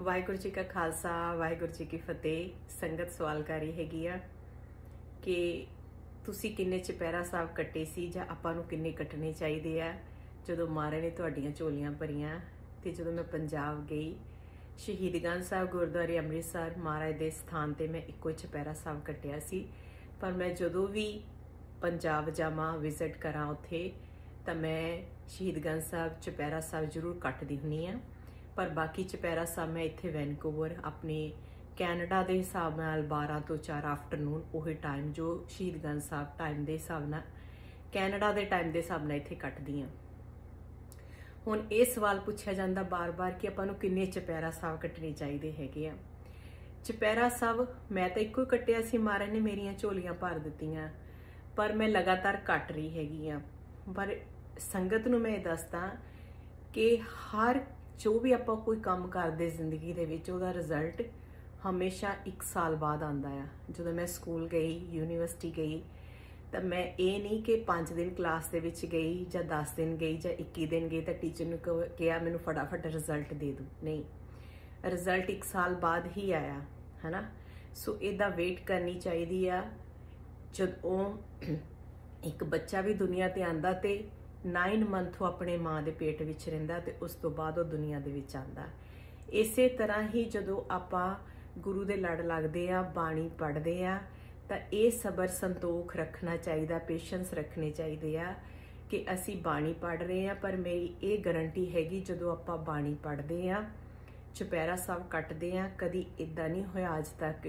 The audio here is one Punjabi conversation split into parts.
ਵਾਹਿਗੁਰੂ ਜੀ ਕਾ ਖਾਲਸਾ, ਵਾਹਿਗੁਰੂ ਜੀ ਕੀ ਫਤਿਹ। ਸੰਗਤ ਸਵਾਲ ਕਰੀ ਹੈਗੀ ਆ ਕਿ ਤੁਸੀਂ ਕਿੰਨੇ ਚਪੈਰਾ ਸਾਹਿਬ ਕੱਟੇ ਸੀ ਜਾਂ ਆਪਾਂ ਨੂੰ ਕਿੰਨੇ ਕੱਟਣੇ ਚਾਹੀਦੇ ਆ? ਜਦੋਂ ਮਾਰੇ ਨੇ ਤੁਹਾਡੀਆਂ ਝੋਲੀਆਂ ਭਰੀਆਂ ਤੇ ਜਦੋਂ ਮੈਂ ਪੰਜਾਬ ਗਈ ਸ਼ਹੀਦਗੰਜ ਸਾਹਿਬ ਗੁਰਦੁਆਰੇ ਅੰਮ੍ਰਿਤਸਰ, ਮਹਾਰਾਜ ਦੇ ਸਥਾਨ ਤੇ ਮੈਂ ਇੱਕੋ ਚਪੈਰਾ ਸਾਹਿਬ ਕੱਟਿਆ ਸੀ। ਪਰ ਮੈਂ ਜਦੋਂ ਵੀ ਪੰਜਾਬ ਜਾਵਾਂ, ਵਿਜ਼ਿਟ ਕਰਾਂ ਉੱਥੇ, ਤਾਂ ਮੈਂ ਸ਼ਹੀਦਗੰਜ ਸਾਹਿਬ ਚਪੈਰਾ ਸਾਹਿਬ ਜ਼ਰੂਰ ਕੱਟਦੀ ਹੁੰਨੀ ਆ। ਪਰ ਬਾਕੀ ਚਪੈਰਾ ਸਾਹਿਬ ਮੈਂ ਇੱਥੇ ਵੈਨਕੂਵਰ, ਆਪਣੇ ਕੈਨੇਡਾ ਦੇ ਹਿਸਾਬ ਨਾਲ 12 ਤੋਂ 4 ਆਫਟਰਨੂਨ ਉਹ ਟਾਈਮ ਜੋ ਸ਼ਹੀਦਗੰਜ ਸਾਹਿਬ ਟਾਈਮ ਦੇ ਹਿਸਾਬ ਨਾਲ, ਕੈਨੇਡਾ ਦੇ ਟਾਈਮ ਦੇ ਹਿਸਾਬ ਨਾਲ ਇੱਥੇ ਕੱਟਦੀ ਆ ਹੁਣ ਇਹ ਸਵਾਲ ਪੁੱਛਿਆ ਜਾਂਦਾ ਬਾਰ-ਬਾਰ ਕਿ ਆਪਾਂ ਨੂੰ ਕਿੰਨੇ ਚਪੈਰਾ ਸਾਹਿਬ ਕੱਟਣੇ ਚਾਹੀਦੇ ਹੈਗੇ ਆ। ਚਪੈਰਾ ਸਾਹਿਬ, ਮੈਂ ਤਾਂ ਇੱਕੋ ਹੀ ਕੱਟਿਆ ਸੀ, ਮਹਾਰਾਜ ਨੇ ਮੇਰੀਆਂ ਝੋਲੀਆਂ ਭਰ ਦਿੱਤੀਆਂ, ਪਰ ਮੈਂ ਲਗਾਤਾਰ ਕੱਟ ਰਹੀ ਹੈਗੀ ਆ ਪਰ ਸੰਗਤ ਨੂੰ ਮੈਂ ਇਹ ਦੱਸਦਾ ਕਿ ਹਰ ਜੋ ਵੀ ਆਪਾਂ ਕੋਈ ਕੰਮ ਕਰਦੇ ਜ਼ਿੰਦਗੀ ਦੇ ਵਿੱਚ, ਉਹਦਾ ਰਿਜ਼ਲਟ ਹਮੇਸ਼ਾ 1 ਸਾਲ ਬਾਅਦ ਆਉਂਦਾ ਆ। ਜਦੋਂ ਮੈਂ ਸਕੂਲ ਗਈ, ਯੂਨੀਵਰਸਿਟੀ ਗਈ, ਤਾਂ ਮੈਂ ਇਹ ਨਹੀਂ ਕਿ 5 ਦਿਨ ਕਲਾਸ ਦੇ ਵਿੱਚ ਗਈ ਜਾਂ 10 ਦਿਨ ਗਈ ਜਾਂ 21 ਦਿਨ ਗਈ ਤਾਂ ਟੀਚਰ ਨੂੰ ਕਿਹਾ ਮੈਨੂੰ ਫਟਾਫਟ ਰਿਜ਼ਲਟ ਦੇ ਦਿਓ ਨਹੀਂ। ਰਿਜ਼ਲਟ 1 ਸਾਲ ਬਾਅਦ ਹੀ ਆਇਆ, ਹੈਨਾ? ਸੋ ਇਹਦਾ ਵੇਟ ਕਰਨੀ ਚਾਹੀਦੀ ਆ। ਜਦੋਂ ਇੱਕ ਬੱਚਾ ਵੀ ਦੁਨੀਆ ਤੇ ਆਂਦਾ ਤੇ 9 ਮੰਥ ਉਹ ਆਪਣੇ ਮਾਂ ਦੇ ਪੇਟ ਵਿੱਚ ਰਹਿੰਦਾ ਤੇ ਉਸ ਤੋਂ ਬਾਅਦ ਉਹ ਦੁਨੀਆ ਦੇ ਵਿੱਚ ਆਂਦਾ ਇਸੇ ਤਰ੍ਹਾਂ ਹੀ ਜਦੋਂ ਆਪਾਂ ਗੁਰੂ ਦੇ ਲੜ ਲੱਗਦੇ ਆ, ਬਾਣੀ ਪੜ੍ਹਦੇ ਆ, ਤਾਂ ਇਹ ਸਬਰ ਸੰਤੋਖ ਰੱਖਣਾ ਚਾਹੀਦਾ ਪੇਸ਼ੈਂਸ ਰੱਖਣੇ ਚਾਹੀਦੇ ਆ ਕਿ ਅਸੀਂ ਬਾਣੀ ਪੜ੍ਹ ਰਹੇ ਆ, ਪਰ ਮੇਰੀ ਇਹ ਗਾਰੰਟੀ ਹੈਗੀ ਜਦੋਂ ਆਪਾਂ ਬਾਣੀ ਪੜ੍ਹਦੇ ਆ, ਚੁਪਹਿਰਾ ਸਾਹਿਬ ਕੱਟਦੇ ਆ, ਕਦੀ ਇਦਾਂ ਨਹੀਂ ਹੋਇਆ ਅੱਜ ਤੱਕ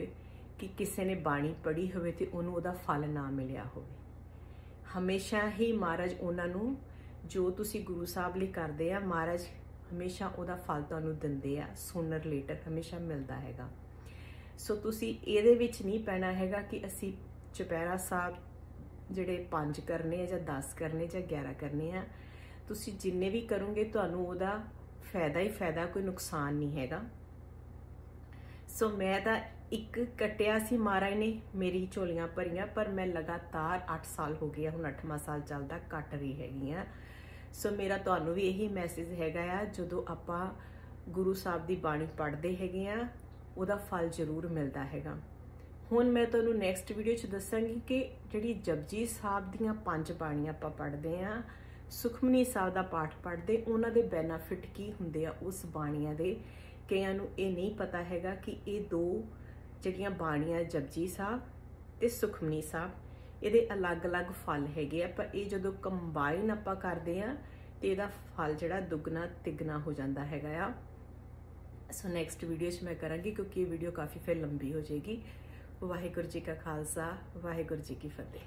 ਕਿ ਕਿਸੇ ਨੇ ਬਾਣੀ ਪੜ੍ਹੀ ਹੋਵੇ ਤੇ ਉਹਨੂੰ ਉਹਦਾ ਫਲ ਨਾ ਮਿਲਿਆ ਹੋਵੇ। ਹਮੇਸ਼ਾ ਹੀ ਮਹਾਰਾਜ ਉਹਨਾਂ ਨੂੰ ਜੋ ਤੁਸੀਂ ਗੁਰੂ ਸਾਹਿਬ ਲਈ ਕਰਦੇ ਆ, ਮਹਾਰਾਜ ਹਮੇਸ਼ਾ ਉਹਦਾ ਫਲ ਤੁਹਾਨੂੰ ਦਿੰਦੇ ਆ ਸੂਨਰ ਲੇਟਰ ਹਮੇਸ਼ਾ ਮਿਲਦਾ ਹੈਗਾ। ਸੋ ਤੁਸੀਂ ਇਹਦੇ ਵਿੱਚ ਨਹੀਂ ਪੈਣਾ ਹੈਗਾ ਕਿ ਅਸੀਂ ਚੁਪਹਿਰਾ ਸਾਹਿਬ ਜਿਹੜੇ 5 ਕਰਨੇ ਆ ਜਾਂ 10 ਕਰਨੇ ਜਾਂ 11 ਕਰਨੇ ਆ, ਤੁਸੀਂ ਜਿੰਨੇ ਵੀ ਕਰੋਗੇ ਤੁਹਾਨੂੰ ਉਹਦਾ ਫਾਇਦਾ ਹੀ ਫਾਇਦਾ, ਕੋਈ ਨੁਕਸਾਨ ਨਹੀਂ ਹੈਗਾ। ਸੋ ਮੈਂ ਤਾਂ ਇੱਕ ਕਟਿਆ ਸੀ ਮਹਾਰਾਜ ਨੇ ਮੇਰੀ ਝੋਲੀਆਂ ਭਰੀਆਂ, ਪਰ ਮੈਂ ਲਗਾਤਾਰ 8 ਸਾਲ ਹੋ ਗਿਆ ਹੁਣ 8ਵਾਂ ਸਾਲ ਚੱਲਦਾ, ਕੱਟ ਰਹੀ ਹੈਗੀ ਆ। ਸੋ ਮੇਰਾ ਤੁਹਾਨੂੰ ਵੀ ਇਹੀ ਮੈਸੇਜ ਹੈਗਾ ਆ, ਜਦੋਂ ਆਪਾਂ ਗੁਰੂ ਸਾਹਿਬ ਦੀ ਬਾਣੀ ਪੜ੍ਹਦੇ ਹੈਗੇ ਆ, ਉਹਦਾ ਫਲ ਜ਼ਰੂਰ ਮਿਲਦਾ ਹੈਗਾ। ਹੁਣ ਮੈਂ ਤੁਹਾਨੂੰ ਨੈਕਸਟ ਵੀਡੀਓ 'ਚ ਦੱਸਾਂਗੀ ਕਿ ਜਿਹੜੀ ਜਪਜੀ ਸਾਹਿਬ ਦੀਆਂ ਪੰਜ ਬਾਣੀਆਂ ਆਪਾਂ ਪੜ੍ਹਦੇ ਆ, ਸੁਖਮਨੀ ਸਾਹਿਬ ਦਾ ਪਾਠ ਪੜ੍ਹਦੇ, ਉਹਨਾਂ ਦੇ ਬੈਨੀਫਿਟ ਕੀ ਹੁੰਦੇ ਆ ਉਸ ਬਾਣੀਆਂ ਦੇ। ਕਈਆਂ ਨੂੰ ਇਹ ਨਹੀਂ ਪਤਾ ਹੈਗਾ ਕਿ ਇਹ ਦੋ ਜਿਹੜੀਆਂ ਬਾਣੀਆਂ ਜਪਜੀ ਸਾਹਿਬ ਤੇ ਸੁਖਮਨੀ ਸਾਹਿਬ, ਇਹਦੇ ਅਲੱਗ-ਅਲੱਗ ਫਲ ਹੈਗੇ ਆ, ਪਰ ਇਹ ਜਦੋਂ ਕੰਬਾਈਨ ਆਪਾਂ ਕਰਦੇ ਆ ਤੇ ਇਹਦਾ ਫਲ ਜਿਹੜਾ ਦੁੱਗਣਾ ਤਿੱਗਣਾ ਹੋ ਜਾਂਦਾ ਹੈਗਾ ਆ। ਸੋ ਨੈਕਸਟ ਵੀਡੀਓ 'ਚ ਮੈਂ ਕਰਾਂਗੀ, ਕਿਉਂਕਿ ਇਹ ਵੀਡੀਓ ਕਾਫੀ ਫਿਰ ਲੰਬੀ ਹੋ ਜਾਏਗੀ। ਵਾਹਿਗੁਰੂ ਜੀ ਕਾ ਖਾਲਸਾ, ਵਾਹਿਗੁਰੂ ਜੀ ਕੀ ਫਤਿਹ।